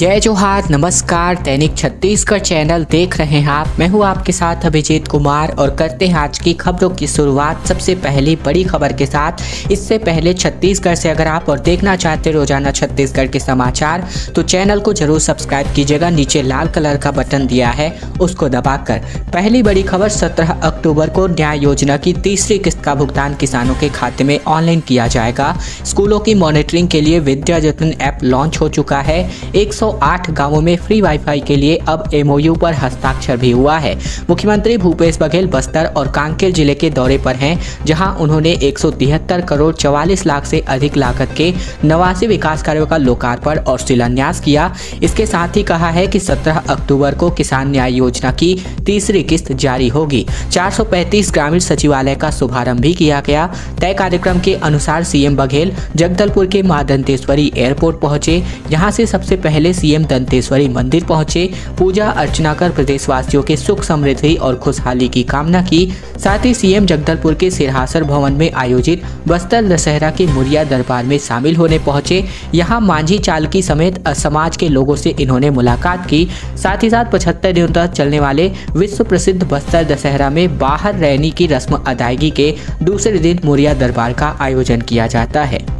जय जोहार, नमस्कार। दैनिक छत्तीसगढ़ चैनल देख रहे हैं आप। मैं हूँ आपके साथ अभिजीत कुमार और करते हैं आज की खबरों की शुरुआत। सबसे पहली बड़ी खबर के साथ, इससे पहले छत्तीसगढ़ से अगर आप और देखना चाहते रोज़ाना छत्तीसगढ़ के समाचार तो चैनल को ज़रूर सब्सक्राइब कीजिएगा। नीचे लाल कलर का बटन दिया है, उसको दबाकर। पहली बड़ी खबर, सत्रह अक्टूबर को न्याय योजना की तीसरी किस्त का भुगतान किसानों के खाते में ऑनलाइन किया जाएगा। स्कूलों की मॉनिटरिंग के लिए विद्या जतन ऐप लॉन्च हो चुका है। एक 108 गाँवों में फ्री वाईफाई के लिए अब एमओयू पर हस्ताक्षर भी हुआ है। मुख्यमंत्री भूपेश बघेल बस्तर और कांकेर ज़िले के दौरे पर हैं, जहाँ उन्होंने एक सौ तिहत्तर करोड़ चवालीस लाख से अधिक लागत के नवासी विकास कार्यों का लोकार्पण और शिलान्यास किया। इसके साथ ही कहा है कि 17 अक्टूबर को किसान न्याय योजना की तीसरी किस्त जारी होगी। 435 ग्रामीण सचिवालय का शुभारंभ भी किया गया। तय कार्यक्रम के अनुसार सीएम बघेल जगदलपुर के मादंतेश्वरी एयरपोर्ट पहुँचे। जहाँ से सबसे पहले सीएम दंतेश्वरी मंदिर पहुँचे। पूजा अर्चना कर प्रदेशवासियों के सुख समृद्धि और खुशहाली की कामना की। साथ ही सीएम जगदलपुर के सिरहासर भवन में आयोजित बस्तर दशहरा के मुरिया दरबार में शामिल होने पहुँचे। यहाँ मांझी चालकी समेत समाज के लोगों से इन्होंने मुलाकात की। साथ ही साथ पचहत्तर दिनों तक चलने वाले विश्व प्रसिद्ध बस्तर दशहरा में बाहर रहने की रस्म अदायगी के दूसरे दिन मुरिया दरबार का आयोजन किया जाता है।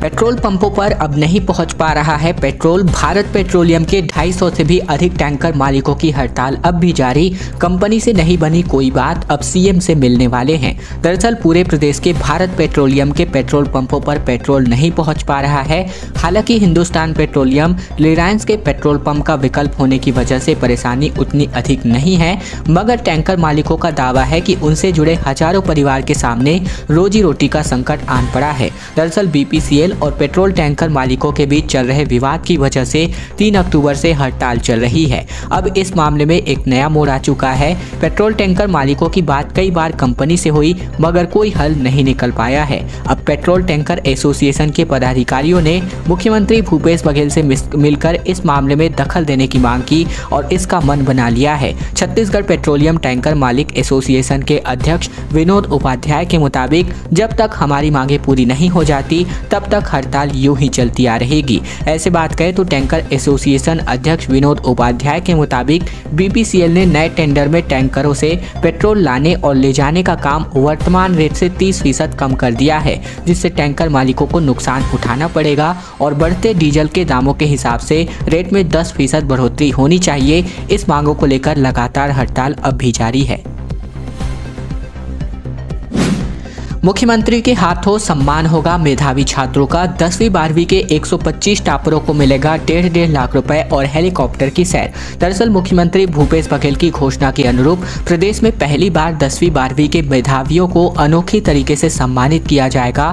पेट्रोल पंपों पर अब नहीं पहुँच पा रहा है पेट्रोल। भारत पेट्रोलियम के 250 से भी अधिक टैंकर मालिकों की हड़ताल अब भी जारी। कंपनी से नहीं बनी कोई बात अब सीएम से मिलने वाले हैं। दरअसल पूरे प्रदेश के भारत पेट्रोलियम के पेट्रोल पंपों पर पेट्रोल नहीं पहुँच पा रहा है। हालाँकि हिंदुस्तान पेट्रोलियम रिलायंस के पेट्रोल पंप का विकल्प होने की वजह से परेशानी उतनी अधिक नहीं है। मगर टैंकर मालिकों का दावा है कि उनसे जुड़े हज़ारों परिवार के सामने रोजी रोटी का संकट आन पड़ा है। दरअसल बीपीसीएल तेल और पेट्रोल टैंकर मालिकों के बीच चल रहे विवाद की वजह से 3 अक्टूबर से हड़ताल चल रही है। अब इस मामले में एक नया मोड़ आ चुका है। पेट्रोल टैंकर मालिकों की बात कई बार कंपनी से हुई, मगर कोई हल नहीं निकल पाया है। अब पेट्रोल टैंकर एसोसिएशन के पदाधिकारियों ने मुख्यमंत्री भूपेश बघेल से मिलकर इस मामले में दखल देने की मांग की और इसका मन बना लिया है। छत्तीसगढ़ पेट्रोलियम टैंकर मालिक एसोसिएशन के अध्यक्ष विनोद उपाध्याय के मुताबिक, जब तक हमारी मांगे पूरी नहीं हो जाती, तब तक तक हड़ताल यूँ ही चलती आ रहेगी। ऐसे बात करें तो टैंकर एसोसिएशन अध्यक्ष विनोद उपाध्याय के मुताबिक बीपीसीएल ने नए टेंडर में टैंकरों से पेट्रोल लाने और ले जाने का काम वर्तमान रेट से 30 फ़ीसद कम कर दिया है, जिससे टैंकर मालिकों को नुकसान उठाना पड़ेगा और बढ़ते डीजल के दामों के हिसाब से रेट में 10 फ़ीसद बढ़ोतरी होनी चाहिए। इस मांगों को लेकर लगातार हड़ताल अब भी जारी है। मुख्यमंत्री के हाथों सम्मान होगा। मेधावी छात्रों का दसवीं, बारहवीं के 125 टापरों को मिलेगा डेढ़ डेढ़ लाख रुपए और हेलीकॉप्टर की सैर। दरअसल मुख्यमंत्री भूपेश बघेल की घोषणा के अनुरूप प्रदेश में पहली बार दसवीं, बारहवीं के मेधावियों को अनोखी तरीके से सम्मानित किया जाएगा।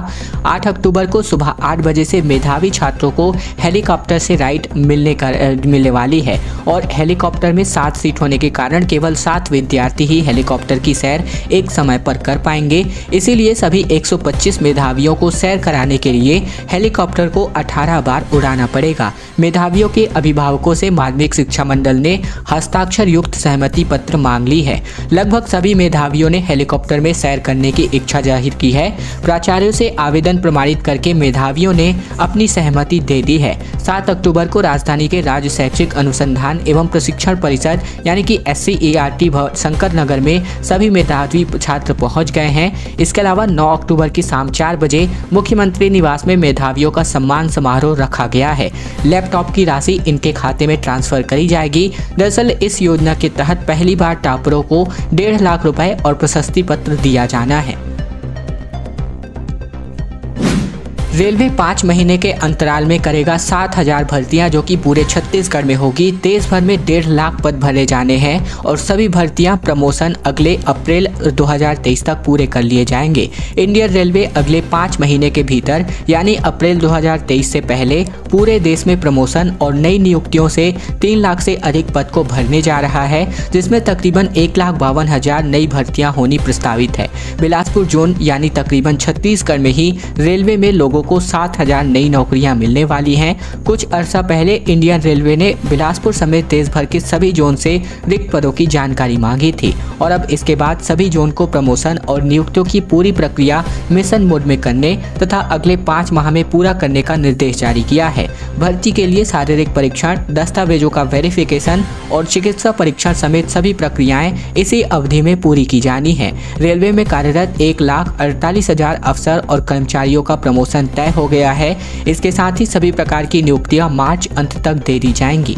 आठ अक्टूबर को सुबह आठ बजे से मेधावी छात्रों को हेलीकॉप्टर से राइड मिलने कर मिलने वाली है और हेलीकॉप्टर में सात सीट होने के कारण केवल सात विद्यार्थी ही हेलीकॉप्टर की सैर एक समय पर कर पाएँगे। इसीलिए सभी 125 मेधावियों को सैर कराने के लिए हेलीकॉप्टर को 18 बार उड़ाना पड़ेगा। मेधावियों के अभिभावकों से माध्यमिक शिक्षा मंडल ने हस्ताक्षर युक्त सहमति पत्र मांग ली है। लगभग सभी मेधावियों ने हेलीकॉप्टर में सैर करने की इच्छा ज़ाहिर की है। प्राचार्यों से आवेदन प्रमाणित करके मेधावियों ने अपनी सहमति दे दी है। सात अक्टूबर को राजधानी के राज्य शैक्षिक अनुसंधान एवं प्रशिक्षण परिषद यानी कि एस सी शंकर नगर में सभी मेधावी छात्र पहुँच गए हैं। इसके अलावा 9 अक्टूबर की शाम चार बजे मुख्यमंत्री निवास में मेधावियों का सम्मान समारोह रखा गया है। लैपटॉप की राशि इनके खाते में ट्रांसफ़र करी जाएगी। दरअसल, इस योजना के तहत पहली बार टापरों को डेढ़ लाख रुपए और प्रशस्ति पत्र दिया जाना है। रेलवे पाँच महीने के अंतराल में करेगा सात हज़ार भर्तियाँ, जो कि पूरे छत्तीसगढ़ में होगी। देश भर में डेढ़ लाख पद भरे जाने हैं और सभी भर्तियाँ प्रमोशन अगले अप्रैल 2023 तक पूरे कर लिए जाएँगे। इंडियन रेलवे अगले पाँच महीने के भीतर, यानी अप्रैल 2023 से पहले, पूरे देश में प्रमोशन और नई नियुक्तियों से तीन लाख से अधिक पद को भरने जा रहा है, जिसमें तकरीबन एक लाख बावन हज़ार नई भर्तियाँ होनी प्रस्तावित है। बिलासपुर जोन, यानी तकरीबन छत्तीसगढ़ में ही रेलवे में लोगों को सात हज़ार नई नौकरियाँ मिलने वाली हैं। कुछ अरसा पहले इंडियन रेलवे ने बिलासपुर समेत देश भर के सभी जोन से रिक्त पदों की जानकारी मांगी थी और अब इसके बाद सभी जोन को प्रमोशन और नियुक्तियों की पूरी प्रक्रिया मिशन मोड में करने तथा अगले पाँच माह में पूरा करने का निर्देश जारी किया है। भर्ती के लिए शारीरिक परीक्षण, दस्तावेजों का वेरिफिकेशन और चिकित्सा परीक्षण समेत सभी प्रक्रियाएँ इसी अवधि में पूरी की जानी है। रेलवे में कार्यरत एक लाख अड़तालीस हज़ार अफसर और कर्मचारियों का प्रमोशन तय हो गया है। इसके साथ ही सभी प्रकार की नियुक्तियाँ मार्च अंत तक दे दी जाएँगी।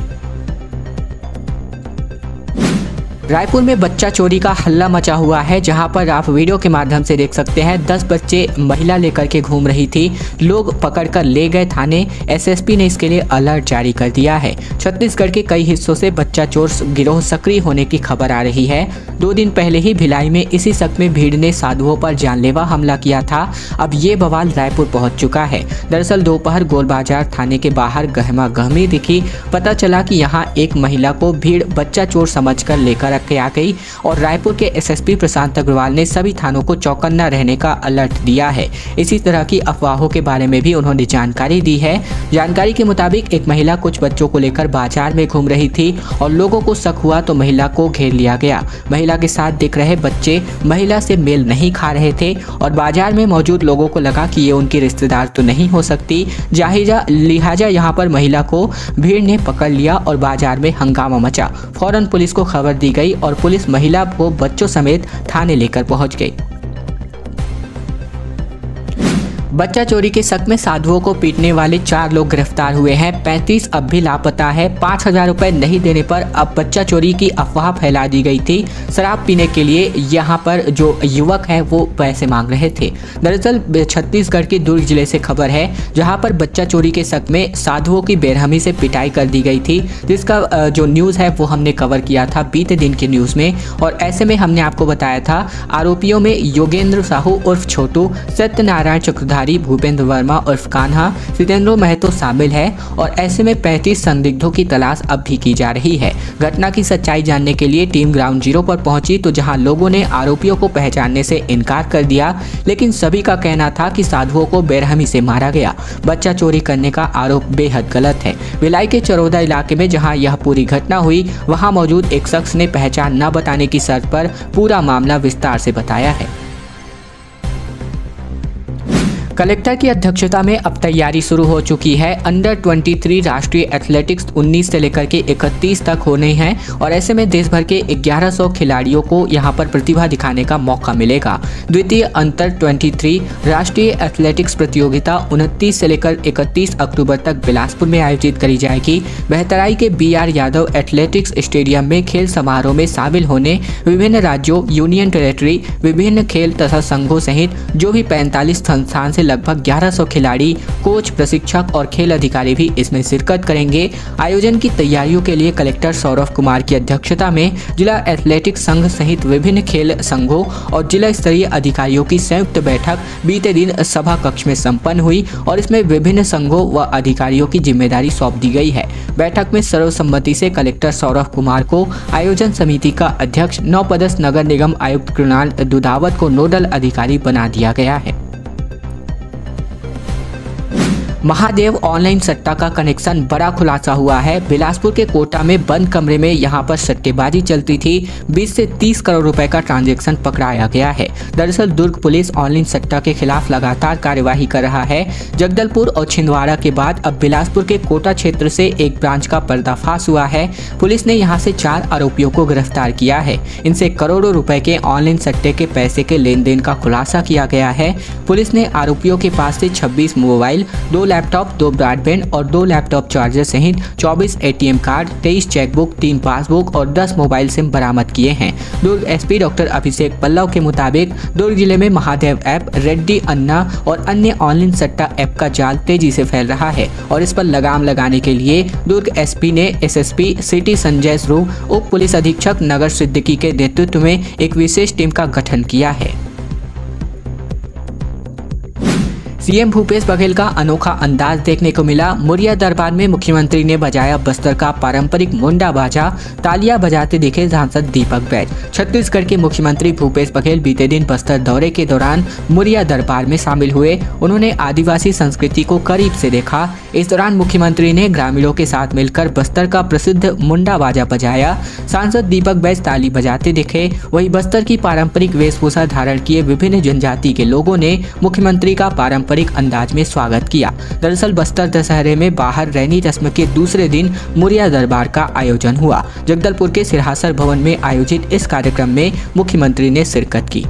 रायपुर में बच्चा चोरी का हल्ला मचा हुआ है, जहाँ पर आप वीडियो के माध्यम से देख सकते हैं, दस बच्चे महिला लेकर के घूम रही थी। लोग पकड़कर ले गए थाने। एसएसपी ने इसके लिए अलर्ट जारी कर दिया है। छत्तीसगढ़ के कई हिस्सों से बच्चा चोर गिरोह सक्रिय होने की खबर आ रही है। दो दिन पहले ही भिलाई में इसी शक में भीड़ ने साधुओं पर जानलेवा हमला किया था। अब ये बवाल रायपुर पहुँच चुका है। दरअसल दोपहर गोल बाज़ार थाने के बाहर गहमा गहमी दिखी। पता चला कि यहाँ एक महिला को भीड़ बच्चा चोर समझकर लेकर के आ गई और रायपुर के एसएसपी प्रशांत अग्रवाल ने सभी थानों को चौकन्ना रहने का अलर्ट दिया है। इसी तरह की अफवाहों के बारे में भी उन्होंने जानकारी दी है। जानकारी के मुताबिक एक महिला कुछ बच्चों को लेकर बाज़ार में घूम रही थी और लोगों को शक हुआ तो महिला को घेर लिया गया। महिला के साथ दिख रहे बच्चे महिला से मेल नहीं खा रहे थे और बाज़ार में मौजूद लोगों को लगा कि ये उनकी रिश्तेदार तो नहीं हो सकती। जाहिजा लिहाजा यहाँ पर महिला को भीड़ ने पकड़ लिया और बाज़ार में हंगामा मचा। फ़ौरन पुलिस को खबर दी गई और पुलिस महिला को बच्चों समेत थाने लेकर पहुँच गई। बच्चा चोरी के शक में साधुओं को पीटने वाले चार लोग गिरफ़्तार हुए हैं। पैंतीस अब भी लापता है। पाँच हज़ार रुपए नहीं देने पर अब बच्चा चोरी की अफवाह फैला दी गई थी। शराब पीने के लिए यहाँ पर जो युवक है, वो पैसे मांग रहे थे। दरअसल, छत्तीसगढ़ के दुर्ग ज़िले से खबर है, जहाँ पर बच्चा चोरी के शक में साधुओं की बेरहमी से पिटाई कर दी गई थी। जिसका जो न्यूज़ है, वो हमने कवर किया था बीते दिन के न्यूज़ में। और ऐसे में हमने आपको बताया था, आरोपियों में योगेंद्र साहू उर्फ़ छोटू, सत्यनारायण चक्रधारी अधिकारी भूपेंद्र वर्मा उर्फ़ कान्हा सितेंद्र महतो शामिल है और ऐसे में 35 संदिग्धों की तलाश अब भी की जा रही है। घटना की सच्चाई जानने के लिए टीम ग्राउंड ज़ीरो पर पहुँची तो जहाँ लोगों ने आरोपियों को पहचानने से इनकार कर दिया, लेकिन सभी का कहना था कि साधुओं को बेरहमी से मारा गया। बच्चा चोरी करने का आरोप बेहद गलत है। भिलाई के चरौदा इलाके में जहाँ यह पूरी घटना हुई, वहाँ मौजूद एक शख्स ने पहचान न बताने की शर्त पर पूरा मामला विस्तार से बताया है। कलेक्टर की अध्यक्षता में अब तैयारी शुरू हो चुकी है। अंडर 23 राष्ट्रीय एथलेटिक्स 19 से लेकर के 31 तक होने हैं और ऐसे में देश भर के 1100 खिलाड़ियों को यहाँ पर प्रतिभा दिखाने का मौका मिलेगा। द्वितीय अंतर 23 राष्ट्रीय एथलेटिक्स प्रतियोगिता उनतीस से लेकर 31 अक्टूबर तक बिलासपुर में आयोजित करी जाएगी। बेहतराई के B R Yadav athletics stadium में खेल समारोह में शामिल होने विभिन्न राज्यों यूनियन टेरेटरी विभिन्न खेल तथा संघों सहित जो भी पैंतालीस संस्थान से लगभग 1100 खिलाड़ी, कोच, प्रशिक्षक और खेल अधिकारी भी इसमें शिरकत करेंगे। आयोजन की तैयारियों के लिए कलेक्टर सौरभ कुमार की अध्यक्षता में जिला एथलेटिक संघ सहित विभिन्न खेल संघों और जिला स्तरीय अधिकारियों की संयुक्त बैठक बीते दिन सभा कक्ष में संपन्न हुई और इसमें विभिन्न संघों व अधिकारियों की ज़िम्मेदारी सौंप दी गई है। बैठक में सर्वसम्मति से कलेक्टर सौरभ कुमार को आयोजन समिति का अध्यक्ष नौ पदस्थ नगर निगम आयुक्त कृणाल दुधावत को नोडल अधिकारी बना दिया गया है। महादेव ऑनलाइन सट्टा का कनेक्शन बड़ा खुलासा हुआ है। बिलासपुर के कोटा में बंद कमरे में यहाँ पर सट्टेबाजी चलती थी। 20 से 30 करोड़ रुपए का ट्रांजैक्शन पकड़ाया गया है। दरअसल दुर्ग पुलिस ऑनलाइन सट्टा के खिलाफ लगातार कार्यवाही कर रहा है। जगदलपुर और छिंदवाड़ा के बाद अब बिलासपुर के कोटा क्षेत्र से एक ब्रांच का पर्दाफाश हुआ है। पुलिस ने यहाँ से चार आरोपियों को गिरफ़्तार किया है। इनसे करोड़ों रुपए के ऑनलाइन सट्टे के पैसे के लेन देन का खुलासा किया गया है। पुलिस ने आरोपियों के पास से छब्बीस मोबाइल, दो लैपटॉप दो ब्रॉडबैंड और दो लैपटॉप चार्जर सहित 24 एटीएम कार्ड 23 चेकबुक तीन पासबुक और 10 मोबाइल सिम बरामद किए हैं। दुर्ग एसपी डॉक्टर अभिषेक पल्लव के मुताबिक दुर्ग ज़िले में महादेव ऐप, रेड्डी अन्ना और अन्य ऑनलाइन सट्टा ऐप का जाल तेज़ी से फैल रहा है और इस पर लगाम लगाने के लिए दुर्ग एसपी ने एसएसपी सिटी संजय स्वरूप उप पुलिस अधीक्षक नगर सिद्दीकी के नेतृत्व में एक विशेष टीम का गठन किया है। सीएम भूपेश बघेल का अनोखा अंदाज देखने को मिला। मुरिया दरबार में मुख्यमंत्री ने बजाया बस्तर का पारंपरिक मुंडा बाजा। तालियाँ बजाते दिखे सांसद दीपक बैज। छत्तीसगढ़ के मुख्यमंत्री भूपेश बघेल बीते दिन बस्तर दौरे के दौरान मुरिया दरबार में शामिल हुए। उन्होंने आदिवासी संस्कृति को करीब से देखा। इस दौरान मुख्यमंत्री ने ग्रामीणों के साथ मिलकर बस्तर का प्रसिद्ध मुंडा बाजा बजाया। सांसद दीपक बैज ताली बजाते दिखे। वही बस्तर की पारंपरिक वेशभूषा धारण किए विभिन्न जनजाति के लोगों ने मुख्यमंत्री का पारंपरिक अंदाज में स्वागत किया। दरअसल बस्तर दशहरे में बाहर रैनी रस्म के दूसरे दिन मुरिया दरबार का आयोजन हुआ। जगदलपुर के सिरहासर भवन में आयोजित इस कार्यक्रम में मुख्यमंत्री ने शिरकत की।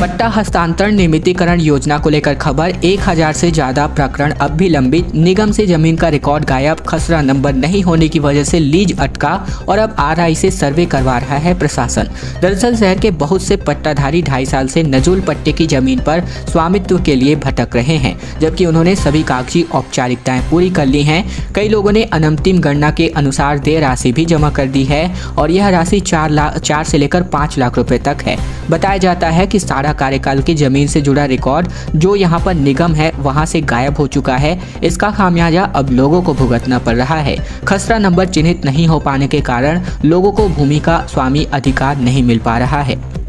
पट्टा हस्तांतरण नियमितीकरण योजना को लेकर खबर 1000 से ज़्यादा प्रकरण अब भी लंबित। निगम से ज़मीन का रिकॉर्ड गायब, खसरा नंबर नहीं होने की वजह से लीज अटका और अब आरआई से सर्वे करवा रहा है प्रशासन। दरअसल शहर के बहुत से पट्टाधारी ढाई साल से नजूल पट्टे की ज़मीन पर स्वामित्व के लिए भटक रहे हैं, जबकि उन्होंने सभी कागज़ी औपचारिकताएँ पूरी कर ली हैं। कई लोगों ने अनंतिम गणना के अनुसार देय राशि भी जमा कर दी है और यह राशि चार लाख चार से लेकर पाँच लाख रुपए तक है। बताया जाता है कि सारा कार्यकाल की ज़मीन से जुड़ा रिकॉर्ड जो यहाँ पर निगम है, वहाँ से गायब हो चुका है। इसका खामियाजा अब लोगों को भुगतना पड़ रहा है। खसरा नंबर चिन्हित नहीं हो पाने के कारण लोगों को भूमि का स्वामी अधिकार नहीं मिल पा रहा है।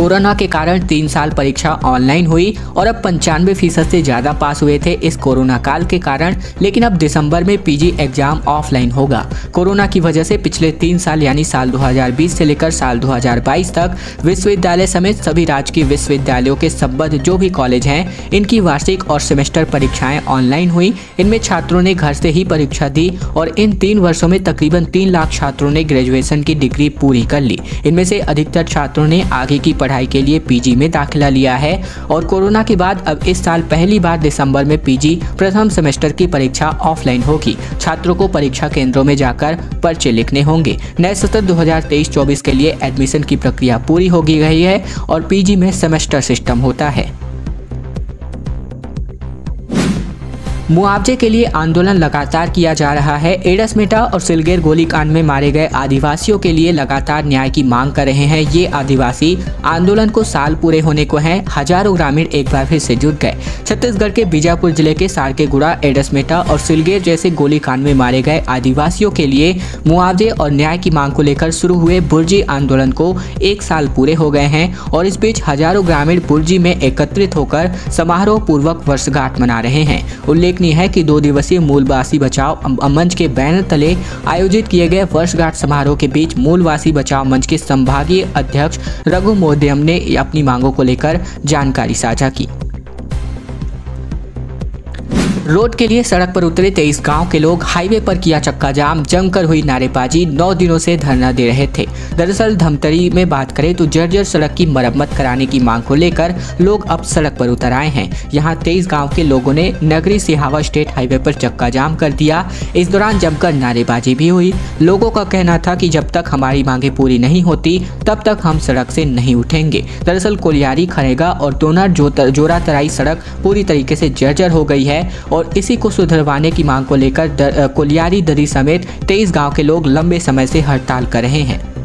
कोरोना के कारण तीन साल परीक्षा ऑनलाइन हुई और अब पंचानवे फ़ीसद से ज़्यादा पास हुए थे इस कोरोना काल के कारण, लेकिन अब दिसंबर में पीजी एग्ज़ाम ऑफलाइन होगा। कोरोना की वजह से पिछले तीन साल यानी साल 2020 से लेकर साल 2022 तक विश्वविद्यालय समेत सभी राजकीय विश्वविद्यालयों के संबद्ध जो भी कॉलेज हैं, इनकी वार्षिक और सेमेस्टर परीक्षाएँ ऑनलाइन हुई। इनमें छात्रों ने घर से ही परीक्षा दी और इन तीन वर्षों में तकरीबन तीन लाख छात्रों ने ग्रेजुएशन की डिग्री पूरी कर ली। इनमें से अधिकतर छात्रों ने आगे की पढ़ाई के लिए पीजी में दाखिला लिया है और कोरोना के बाद अब इस साल पहली बार दिसंबर में पीजी प्रथम सेमेस्टर की परीक्षा ऑफलाइन होगी। छात्रों को परीक्षा केंद्रों में जाकर पर्चे लिखने होंगे। नए सत्र 2023-24 के लिए एडमिशन की प्रक्रिया पूरी होगी गई है, और पीजी में सेमेस्टर सिस्टम होता है। मुआवजे के लिए आंदोलन लगातार किया जा रहा है। एडसमेटा और सिलगेर गोलीकांड में मारे गए आदिवासियों के लिए लगातार न्याय की मांग कर रहे हैं। ये आदिवासी आंदोलन को साल पूरे होने को है। हज़ारों ग्रामीण एक बार फिर से जुट गए। छत्तीसगढ़ के बीजापुर ज़िले के सारकेगुड़ा एडसमेटा और सिलगेर जैसे गोलीकांड में मारे गए आदिवासियों के लिए मुआवजे और न्याय की मांग को लेकर शुरू हुए बुर्जी आंदोलन को एक साल पूरे हो गए हैं और इस बीच हज़ारों ग्रामीण बुर्जी में एकत्रित होकर समारोह पूर्वक वर्षगांठ मना रहे हैं। उल्लेख उल्लेखनीय है कि दो दिवसीय मूलवासी बचाओ मंच के बैनर तले आयोजित किए गए वर्षगांठ समारोह के बीच मूलवासी बचाव मंच के संभागीय अध्यक्ष रघु मोदयम ने अपनी मांगों को लेकर जानकारी साझा की। रोड के लिए सड़क पर उतरे तेईस गाँव के लोग हाईवे पर किया चक्का जाम जमकर हुई नारेबाजी। नौ दिनों से धरना दे रहे थे। दरअसल धमतरी में बात करें तो जर्जर सड़क की मरम्मत कराने की मांग को लेकर लोग अब सड़क पर उतर आए हैं। यहाँ तेईस गाँव के लोगों ने नगरी सिहावा स्टेट हाईवे पर चक्का जाम कर दिया। इस दौरान जमकर नारेबाजी भी हुई। लोगों का कहना था कि जब तक हमारी मांगे पूरी नहीं होती, तब तक हम सड़क से नहीं उठेंगे। दरअसल कोलियारी, खरेगा और डोनर जोरा तराई सड़क पूरी तरीके से जर्जर हो गई है और और इसी को सुधरवाने की मांग को लेकर कोलियारी दरी समेत तेईस गाँव के लोग लंबे समय से हड़ताल कर रहे हैं।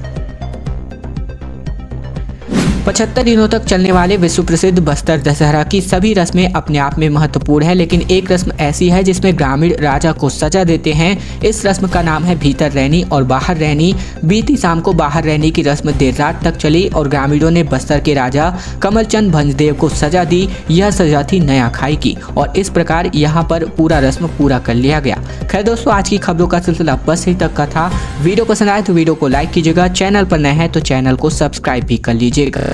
पचहत्तर दिनों तक चलने वाले विश्व प्रसिद्ध बस्तर दशहरा की सभी रस्में अपने आप में महत्वपूर्ण है, लेकिन एक रस्म ऐसी है जिसमें ग्रामीण राजा को सजा देते हैं। इस रस्म का नाम है भीतर रहनी और बाहर रहनी। बीती शाम को बाहर रहने की रस्म देर रात तक चली और ग्रामीणों ने बस्तर के राजा कमलचंद भंजदेव को सजा दी। यह सजा थी नया खाई की और इस प्रकार यहाँ पर पूरा रस्म पूरा कर लिया गया। खैर दोस्तों, आज की खबरों का सिलसिला बस ही तक का था। वीडियो पसंद आए तो वीडियो को लाइक कीजिएगा। चैनल पर नए हैं तो चैनल को सब्सक्राइब भी कर लीजिएगा।